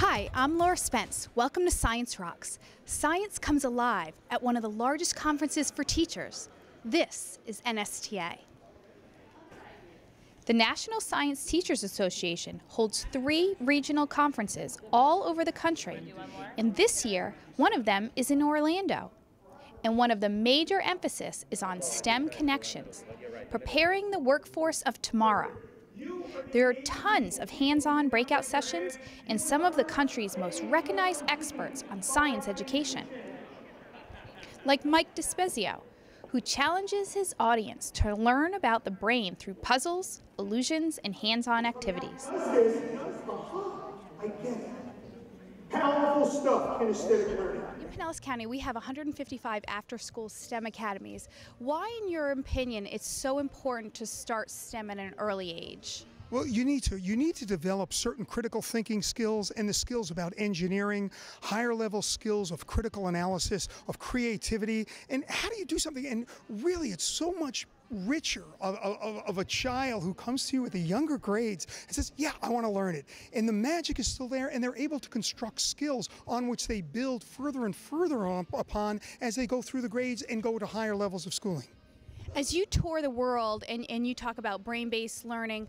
Hi, I'm Laura Spence. Welcome to Science Rocks. Science comes alive at one of the largest conferences for teachers. This is NSTA. The National Science Teachers Association holds three regional conferences all over the country. And this year, one of them is in Orlando. And one of the major emphasis is on STEM connections, preparing the workforce of tomorrow. There are tons of hands-on breakout sessions and some of the country's most recognized experts on science education. Like Mike DiSpezio, who challenges his audience to learn about the brain through puzzles, illusions, and hands-on activities. I get it. Powerful stuff, kinesthetic learning. In Pinellas County, we have 155 after-school STEM academies. Why, in your opinion, it's so important to start STEM at an early age? Well, you need to. You need to develop certain critical thinking skills and the skills about engineering, higher level skills of critical analysis, of creativity, and how do you do something? And really, it's so much richer of, of, of, a child who comes to you with the younger grades and says, Yeah, I want to learn it. And the magic is still there, and they're able to construct skills on which they build further and further on, upon as they go through the grades and go to higher levels of schooling. As you tour the world and, and you talk about brain based learning,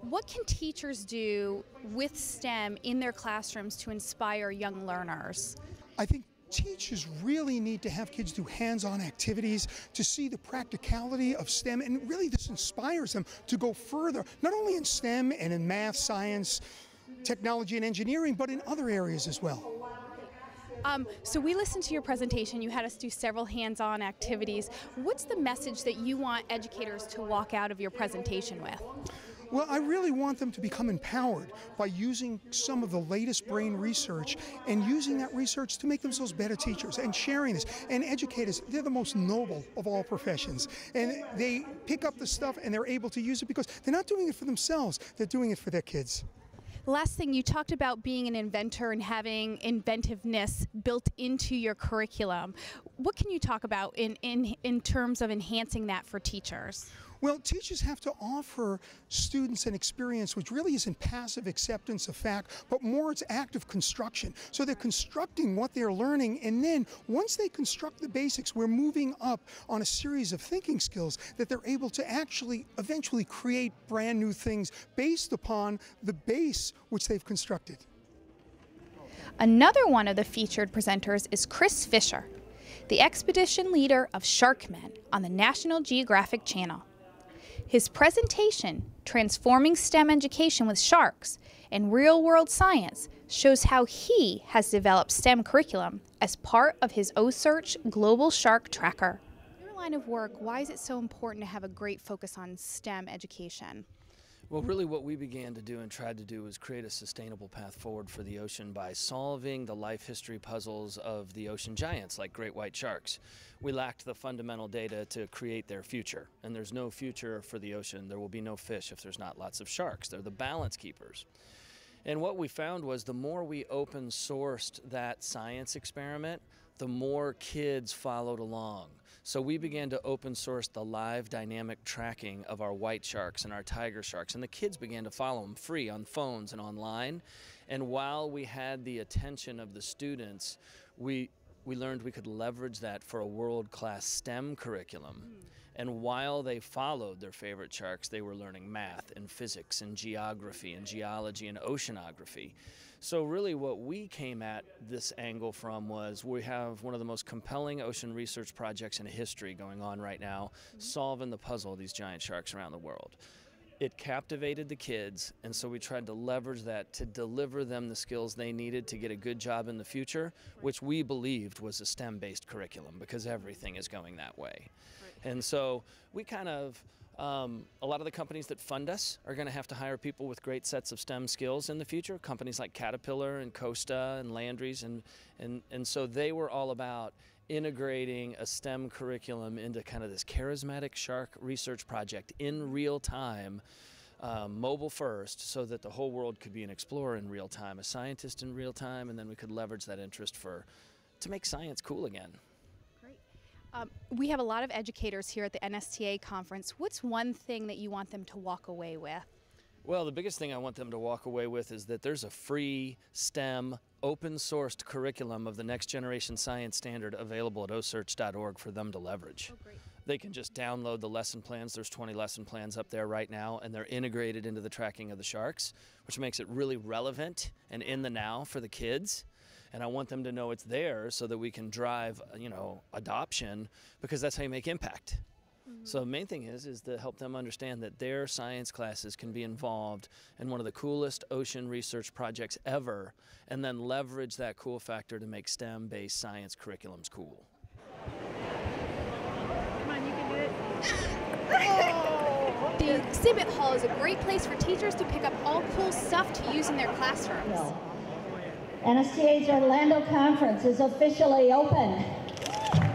what can teachers do with STEM in their classrooms to inspire young learners? I think teachers really need to have kids do hands-on activities to see the practicality of STEM and really this inspires them to go further, not only in STEM and in math, science, technology and engineering, but in other areas as well. Um, so we listened to your presentation. You had us do several hands-on activities. What's the message that you want educators to walk out of your presentation with? Well, I really want them to become empowered by using some of the latest brain research and using that research to make themselves better teachers and sharing this. And educators, they're the most noble of all professions. And they pick up the stuff and they're able to use it because they're not doing it for themselves, they're doing it for their kids. Last thing, you talked about being an inventor and having inventiveness built into your curriculum. What can you talk about in, in, in terms of enhancing that for teachers? Well, teachers have to offer students an experience which really isn't passive acceptance of fact, but more it's active construction. So they're constructing what they're learning, and then once they construct the basics, we're moving up on a series of thinking skills that they're able to actually eventually create brand new things based upon the base which they've constructed. Another one of the featured presenters is Chris Fisher, the expedition leader of Sharkmen on the National Geographic Channel. His presentation, Transforming STEM Education with Sharks and Real World Science, shows how he has developed STEM curriculum as part of his OCEARCH Global Shark Tracker. Your line of work, why is it so important to have a great focus on STEM education? Well, really, what we began to do and tried to do was create a sustainable path forward for the ocean by solving the life history puzzles of the ocean giants like great white sharks. We lacked the fundamental data to create their future, and there's no future for the ocean. There will be no fish if there's not lots of sharks. They're the balance keepers. And what we found was the more we open sourced that science experiment, the more kids followed along. So we began to open source the live dynamic tracking of our white sharks and our tiger sharks, and the kids began to follow them free on phones and online. And while we had the attention of the students, we we learned we could leverage that for a world-class STEM curriculum. Mm. And while they followed their favorite sharks, they were learning math and physics and geography and geology and oceanography. So really what we came at this angle from was we have one of the most compelling ocean research projects in history going on right now, mm-hmm. solving the puzzle of these giant sharks around the world. It captivated the kids, and so we tried to leverage that to deliver them the skills they needed to get a good job in the future, which we believed was a STEM based curriculum because everything is going that way. And so we kind of um, a lot of the companies that fund us are going to have to hire people with great sets of STEM skills in the future. Companies like Caterpillar and Costa and Landry's, and and and so they were all about integrating a STEM curriculum into kind of this charismatic shark research project in real time. Um, mobile first, so that the whole world could be an explorer in real time, a scientist in real time, and then we could leverage that interest for to make science cool again. Um, we have a lot of educators here at the NSTA conference. What's one thing that you want them to walk away with? Well, the biggest thing I want them to walk away with is that there's a free STEM, open sourced curriculum of the next generation science standard available at ocearch.org for them to leverage. Oh, they can just download the lesson plans. There's 20 lesson plans up there right now, and they're integrated into the tracking of the sharks, which makes it really relevant and in the now for the kids and I want them to know it's there so that we can drive, uh, you know, adoption because that's how you make impact. So the main thing is is to help them understand that their science classes can be involved in one of the coolest ocean research projects ever and then leverage that cool factor to make STEM-based science curriculums cool. Come on, you can do it. The exhibit hall is a great place for teachers to pick up all cool stuff to use in their classrooms. No. NSTA's Orlando Conference is officially open.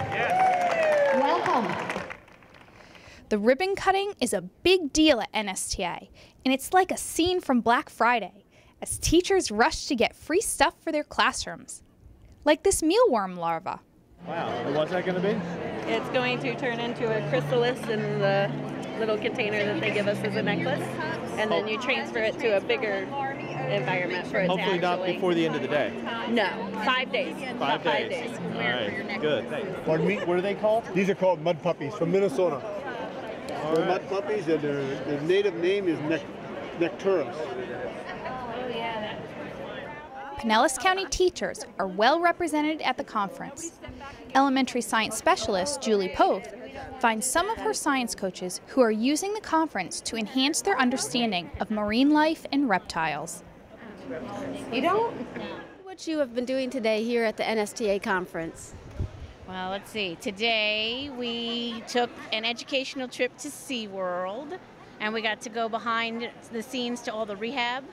Yes. Welcome. The ribbon cutting is a big deal at NSTA, and it's like a scene from Black Friday as teachers rush to get free stuff for their classrooms, like this mealworm larva. Wow, and what's that going to be? It's going to turn into a chrysalis in the little container that they give us as a necklace, and then you oh. transfer it to a bigger environment for it Hopefully to not before the end of the day. No, five days. Five About days. Five days. All right, good. Pardon me? What are they called? These are called mud puppies from Minnesota. They're right. mud puppies, and their, their native name is nec- Necturus. Pinellas County teachers are well represented at the conference. Elementary science specialist Julie Poth finds some of her science coaches who are using the conference to enhance their understanding of marine life and reptiles. You don't? What you have been doing today here at the NSTA conference? Well, let's see. Today we took an educational trip to SeaWorld and we got to go behind the scenes to all the rehab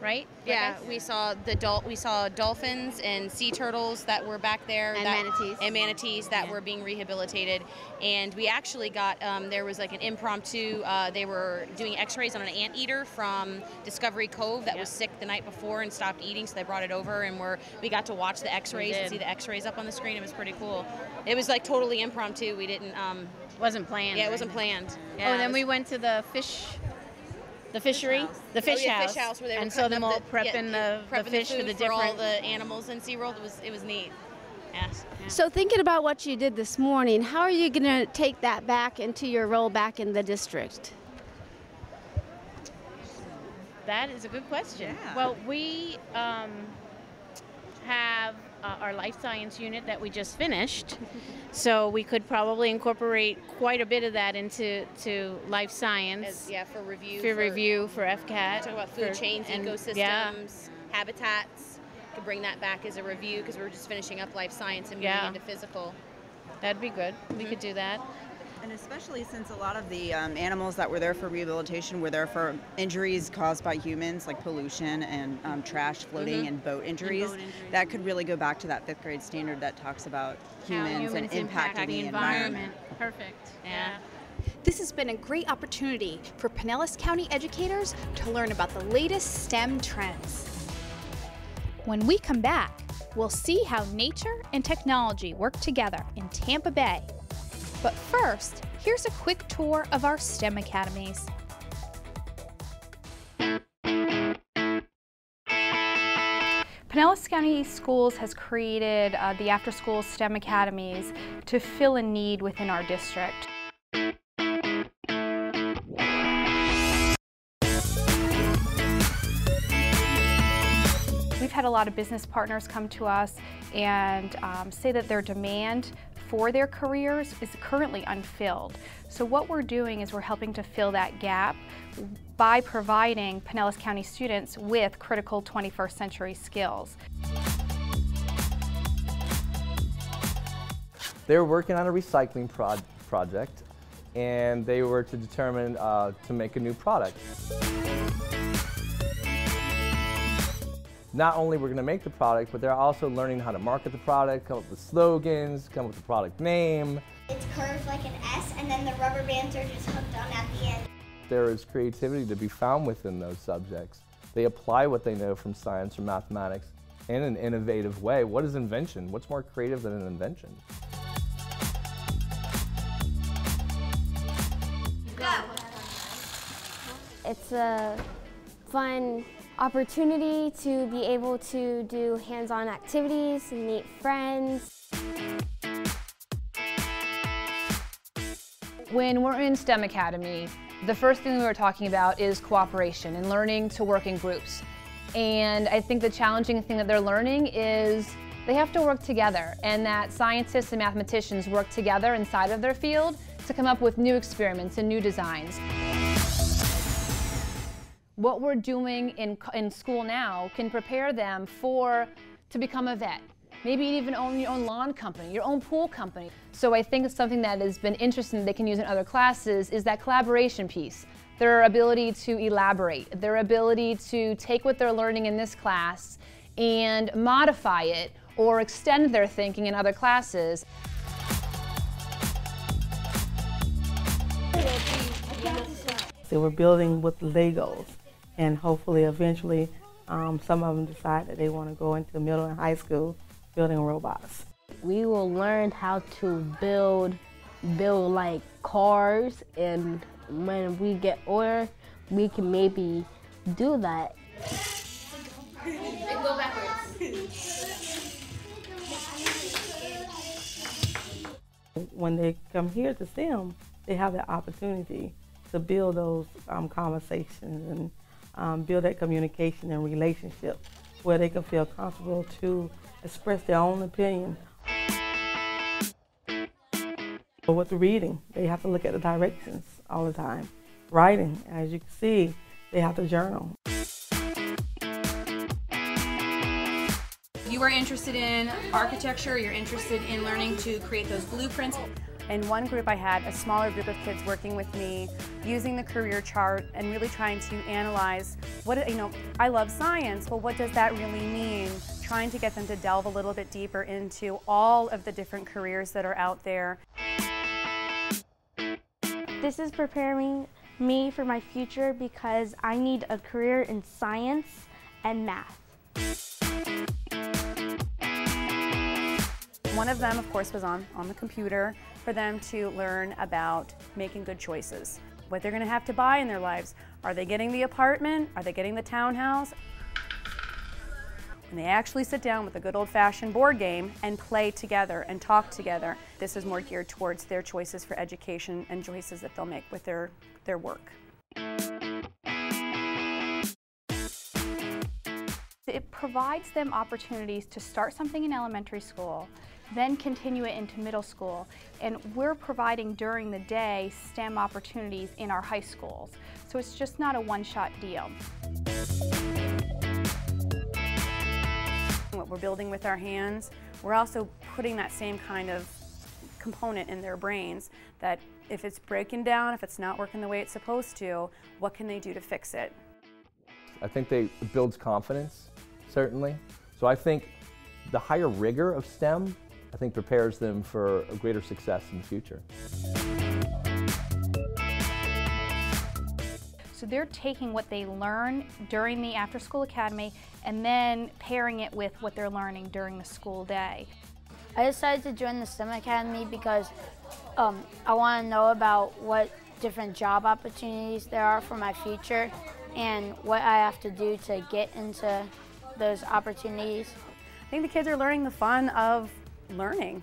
right? Yeah, we saw the dol- we saw dolphins and sea turtles that were back there, and that, manatees, and manatees that yeah. were being rehabilitated. And we actually got um, there was like an impromptu. Uh, they were doing X-rays on an anteater from Discovery Cove that yeah. was sick the night before and stopped eating, so they brought it over, and we're we got to watch the X-rays and see the X-rays up on the screen. It was pretty cool. It was like totally impromptu. We didn't. Um, wasn't planned. Yeah, it wasn't planned. Yeah, oh, and then we went to the fish the fishery, the fish, oh, yeah, house. fish house, where they were and so them all the, prepping yeah, the, prepping the fish the for the for different all the animals in SeaWorld. It was it was neat. Yes. Yeah. So thinking about what you did this morning, how are you going to take that back into your role back in the district? That is a good question. Yeah. Well, we um, have uh, our life science unit that we just finished. so we could probably incorporate quite a bit of that into to life science. As, yeah, for review. For, for, review for FCAT. Talk about food for, chains, and, ecosystems, yeah. habitats. Could bring that back as a review because we're just finishing up life science and moving yeah. into physical. That'd be good. Mm-hmm. We could do that. And especially since a lot of the um, animals that were there for rehabilitation were there for injuries caused by humans, like pollution and um, trash floating Mhm. and boat injuries, boat injuries. that could really go back to that fifth grade standard that talks about How humans, and impacting impact the environment. Perfect. Yeah. This has been a great opportunity for Pinellas County educators to learn about the latest STEM trends. When we come back, we'll see how nature and technology work together in Tampa Bay. But first, here's a quick tour of our STEM academies. Pinellas County Schools has created uh, the after school STEM academies to fill a need within our district. We've had a lot of business partners come to us and um, say that their demand for their careers is currently unfilled. So what we're doing is we're helping to fill that gap by providing Pinellas County students with critical 21st century skills. They were working on a recycling pro project and they were to determine uh, to make a new product. Not only we're going to make the product, but they're also learning how to market the product, come up with slogans, come up with the product name. It's curved like an S, and then the rubber bands are just hooked on at the end. There is creativity to be found within those subjects. They apply what they know from science or mathematics in an innovative way. What is invention? What's more creative than an invention? Go! It's a fun opportunity to be able to do hands-on activities, meet friends. When we're in STEM Academy, the first thing we were talking about is cooperation and learning to work in groups. And I think the challenging thing that they're learning is they have to work together and that scientists and mathematicians work together inside of their field to come up with new experiments and new designs. What we're doing in, in school now can prepare them for to become a vet, maybe even own your own lawn company, your own pool company. So I think something that has been interesting that they can use in other classes is that collaboration piece. Their ability to elaborate, their ability to take what they're learning in this class and modify it or extend their thinking in other classes. They we're building with Legos and hopefully eventually um, some of them decide that they want to go into middle and high school building robots. We will learn how to build build like cars and when we get older we can maybe do that. go backwards. When they come here to STEM, they have the opportunity to build those um, conversations and um, build that communication and relationship where they can feel comfortable to express their own opinion. But with reading, they have to look at the directions all the time. Writing, as you can see, they have to journal. If you are interested in architecture, you're interested in learning to create those blueprints. In one group I had a smaller group of kids working with me using the career chart and really trying to analyze what, you know, I love science, but what does that really mean? Trying to get them to delve a little bit deeper into all of the different careers that are out there. This is preparing me for my future because I need a career in science and math. One of them, of course, was on, on the computer for them to learn about making good choices. What they're going to have to buy in their lives. Are they getting the apartment? Are they getting the townhouse? And they actually sit down with a good old-fashioned board game and play together and talk together. This is more geared towards their choices for education and choices that they'll make with their, their work. It provides them opportunities to start something in elementary school, then continue it into middle school. And we're providing during the day STEM opportunities in our high schools. So it's just not a one-shot deal. What we're building with our hands, we're also putting that same kind of component in their brains that if it's breaking down, if it's not working the way it's supposed to, what can they do to fix it? I think they, it builds confidence, certainly. So I think the higher rigor of STEM I think prepares them for a greater success in the future. So they're taking what they learn during the after school academy and then pairing it with what they're learning during the school day. I decided to join the STEM Academy because um, I want to know about what different job opportunities there are for my future and what I have to do to get into those opportunities. I think the kids are learning the fun of learning.